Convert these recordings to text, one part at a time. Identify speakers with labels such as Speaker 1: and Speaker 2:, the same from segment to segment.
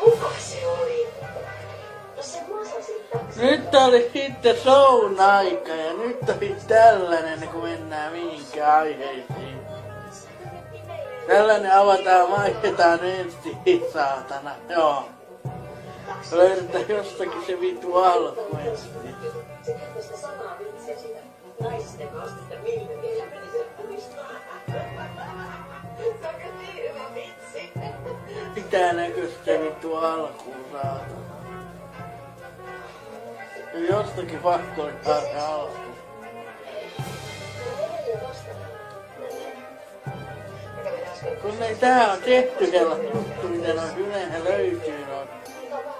Speaker 1: Kuka se oli? No se masasi taksi.
Speaker 2: Nyt oli sitten shown aika ja nyt oli tällainen, kun mennään mihinkään aiheisiin. Tällainen avataan, vaihdetaan ensin, saatana. Joo. Löydetään jostakin se vitu alku ensin.
Speaker 1: Naisten että millä vielä meni se puistoon.
Speaker 2: Pitää näköistä se vitu alkuun, saatana. Jostakin pakko oli se alku. Kun ei tää on tehty sellaista juttu, miten on yleensä löytyy noin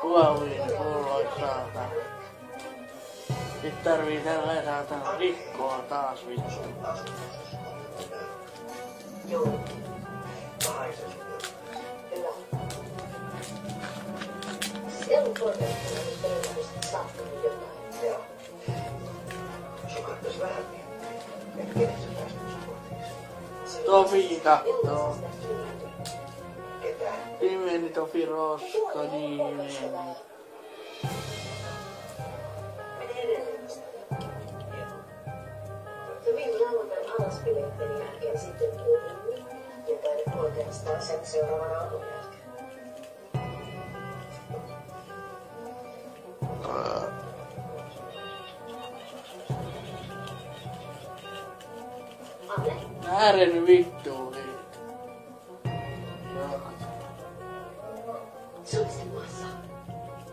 Speaker 2: kuohuin pulloissa saatana. Sitten tarvii sellainen saatana rikkoa taas vittu.
Speaker 1: Joo. Siellä
Speaker 2: Tofi kattoo.
Speaker 3: Ketä?
Speaker 2: Nimeni Tofi Roska, nimeni.
Speaker 1: Hyvin lauantain alaspileiden jälkeen sitten tuli ja taidettu oikeastaan sen seuraavan aamun jälkeen. Ale,
Speaker 2: Äären vittu oli.
Speaker 1: se oli maassa.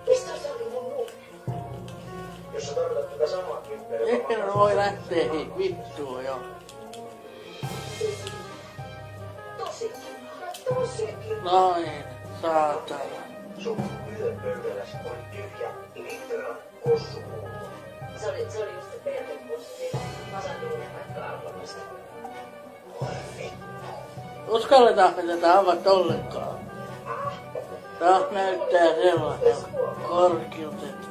Speaker 1: Mistä se oli mun muu?
Speaker 3: Jos sä tarkoitat tätä samaa kymppää, joka
Speaker 2: Ehkä voi lähteä hei, vittuun jo. Noin, saatana.
Speaker 3: sun yöpöydälläsi oli tyhjä litra kossupullo.
Speaker 1: Se oli, se oli just se perhepussi. Masentuminen vaikka arvomasta.
Speaker 2: Uskalletaanko tätä avata ollenkaan? Taas näyttää sellaiselta korkealta, että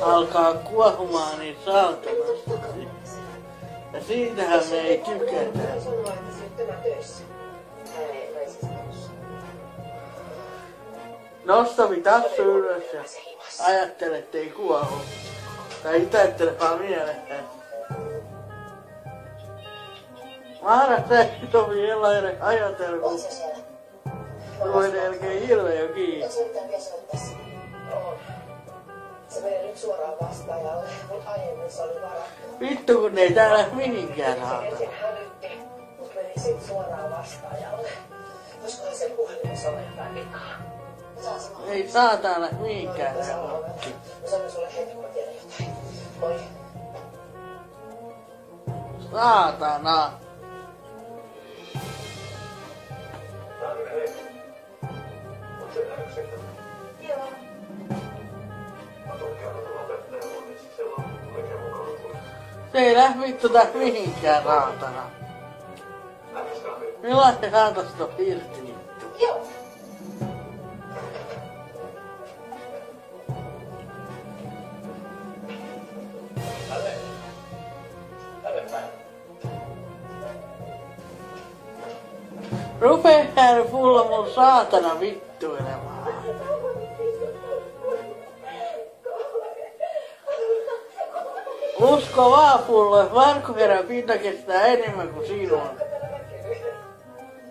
Speaker 2: alkaa kuohumaan niin saatanasti. Ja siitähän me ei tykätä. Nostavi tassu ylös ja ajattele, ettei kuohu. Tai itättele vaan mielessä. Mahda sä Tomi sellainen voi melkein hirveä kiinni.
Speaker 1: Se menee nyt suoraan vastaajalle, mutta aiemmin se oli varattu.
Speaker 2: Vittu kun ei täällä.
Speaker 1: Ensin hälytti, mutta meni suoraan vastaajalle. Koska se puhelimessa jotain vikaa.
Speaker 2: Ei saatana mihinkään
Speaker 1: Mä sanon sulle.
Speaker 2: Saatana.
Speaker 3: Se
Speaker 2: ei lähde vittu tää mihinkään. Milloin se saatais to irti vittu?
Speaker 1: Joo.
Speaker 2: Rupee täällä fulla mun saatana vittuilemaan. Usko että Varkoherran pinta kestää enemmän kuin sinun.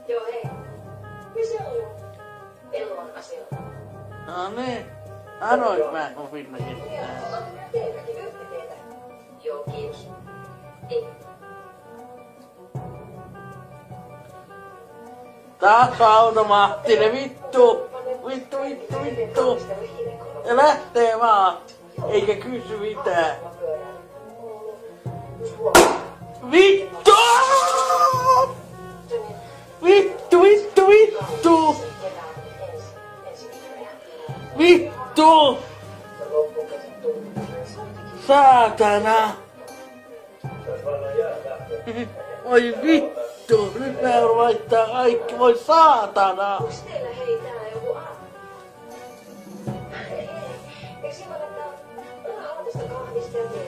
Speaker 1: Joo, hei. Missä on? Asioita.
Speaker 2: No niin. Anoit mä mun pinta kestää.
Speaker 1: Joo, kiitos. Ei.
Speaker 2: Taas automaattinen vittu. Vittu, vittu, vittu. Ja lähtee vaan. Eikä kysy mitään. Vittu! Vittu, vittu, vittu! Vittu! Saatana! Oi vittu! Nyt mä joudun laittaa kaikki. Voi saatana!
Speaker 1: Eikö ja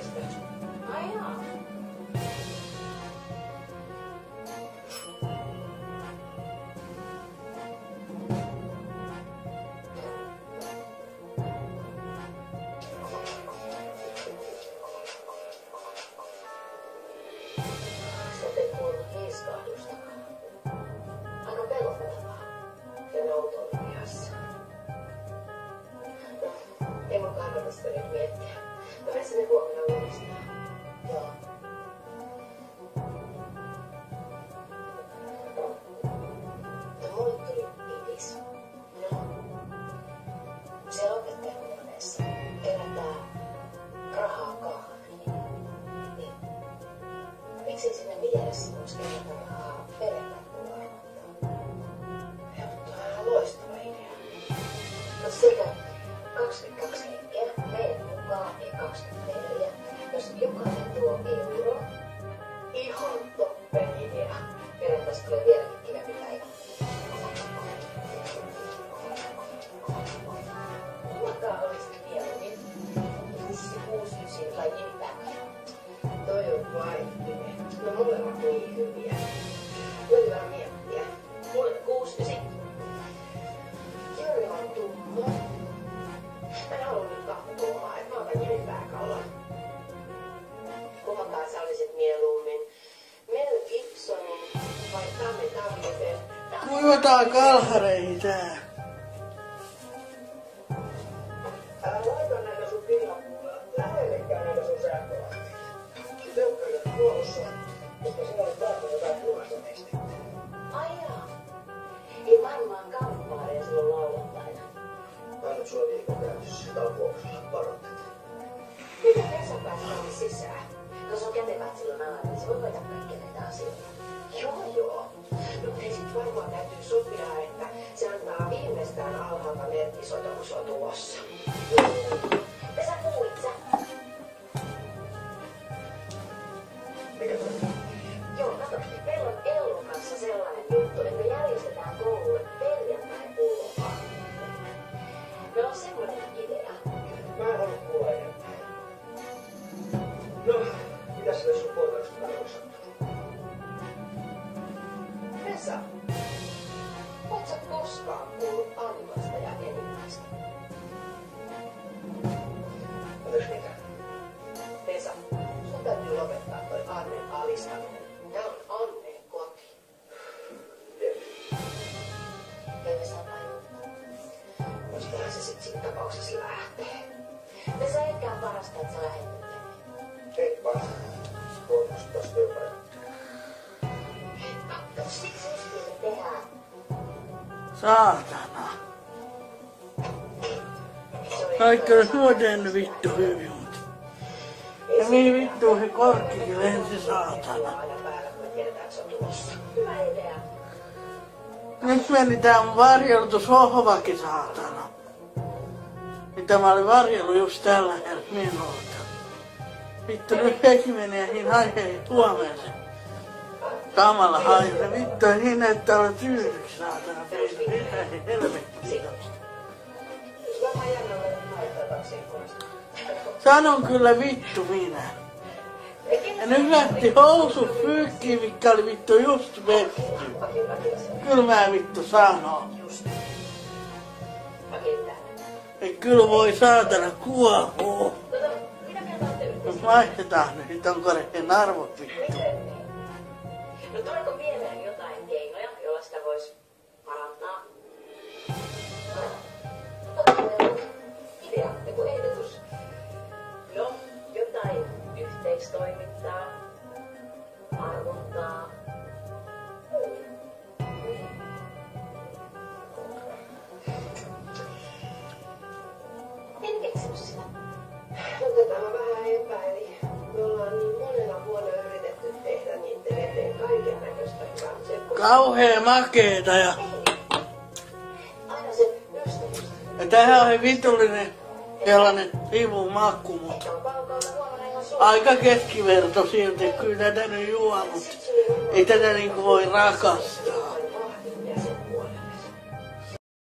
Speaker 1: 22 henkeä, meidän mukaan 24. Jos jokainen tuo euro, ihan toppen idea. Perjantaista tulee vieläkin kivempi päivä. Kummakaan olisi mieluummin Jussi 69 vai Jimmy
Speaker 3: Toi on. No niin hyviä. Voi
Speaker 2: Kuivataan kalhareihin tää.
Speaker 3: Älä laita näitä sun pihlapuulla lähellekään näitä sun sähkölaitteita. Telkkari on kuolossa, koska sinä olet taas jotain punaista nestettä.
Speaker 1: Ai jaa. Ei varmaan kamppaareen silloin lauantaina.
Speaker 3: Mä oon nyt sulla viikon on. Varoitat.
Speaker 1: Mitä tänne sisään? No se on kätevät silloin alla, niin se voi hoitaa kaikkia näitä asioita.
Speaker 3: Joo, joo. No ei sit varmaan täytyy sopia, että se antaa viimeistään alhaalta merkkisoita, kun se on tulossa.
Speaker 1: Vesa, kuulit sä?
Speaker 3: Mikä toi?
Speaker 1: Joo, kato, meillä on Ellun kanssa sellainen juttu, että me järjestetään koululle perjantai pullopaa. Meillä on semmoinen idea.
Speaker 3: Mä en kuulla enempää. No, On
Speaker 1: koti. Ja Vesa tajuta. Jostahan se sit siinä tapauksessa lähtee. Vesa, ehkä on parasta, että sä lähet nyt tänne.
Speaker 3: Heippa. Huomiosta taas työpäivä.
Speaker 1: Kato, siksi justiin me tehdään.
Speaker 2: Saatana. Kaikki on suo tehnyt vittu hyvin, Ja mihin vittu se korkkikin lensi saatana. Nyt meni tää mun varjeltu sohvakin saatana. Mitä mä olin varjellut just tällä hetkellä minulta. Vittu nyt sekin menee siinä haiheihin huomeeseen. Kamala haise. Vittu niin näyttää olla tyydyksi saatana. Mitä helvettiä. Sanon kyllä vittu minä. Ja nyt lähti housu pyykkiin, mikä oli vittu just vetty. Kyllä mä vittu sanon. Et kyllä voi saatana
Speaker 1: olette
Speaker 2: Jos vaihdetaan, niin sit on korkein arvot vittu.
Speaker 1: No tuleeko mieleen
Speaker 2: Kauhea makeeta ja... Ja tähän on vitullinen sellainen sivun makku, mutta aika keskiverto silti. Kyllä tätä nyt juo, mutta ei tätä niinku voi rakastaa.